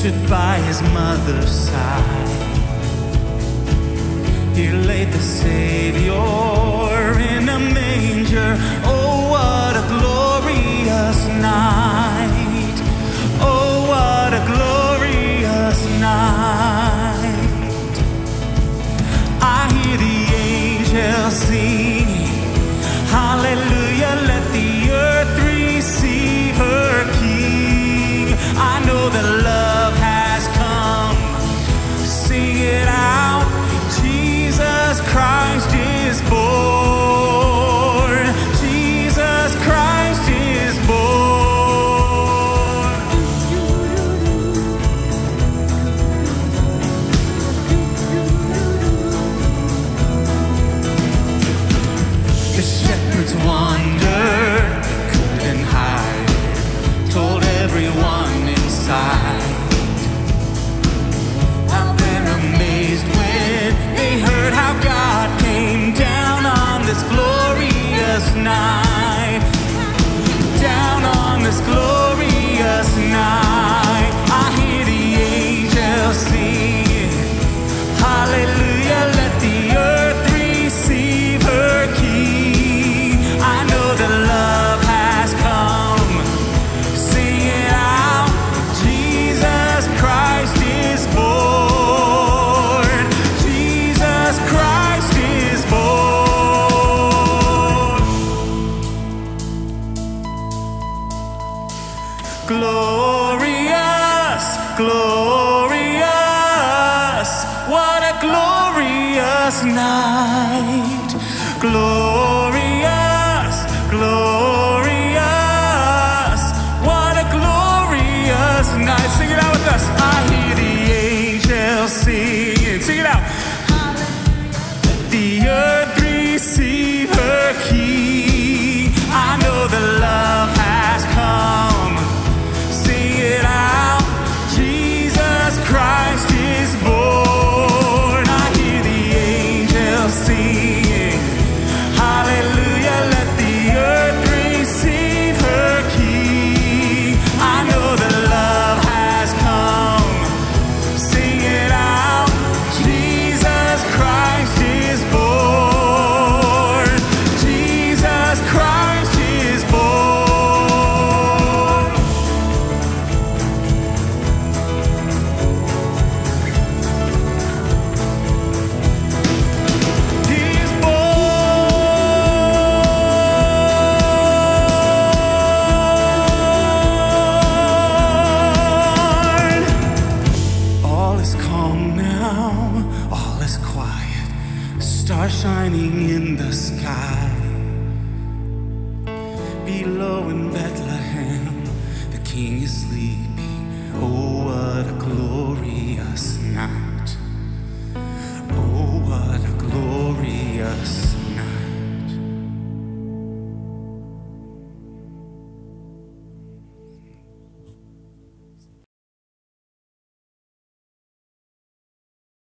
Pictured by his mother's side. He laid the Savior in a manger. Oh, what a glorious night. Oh, what a glorious night. I hear the angels sing. one inside. I've been amazed when they heard how God came down on this glorious night. glorious, glorious, what a glorious night. Glorious. star shining in the sky. Below in Bethlehem, the king is sleeping. Oh, what a glorious night!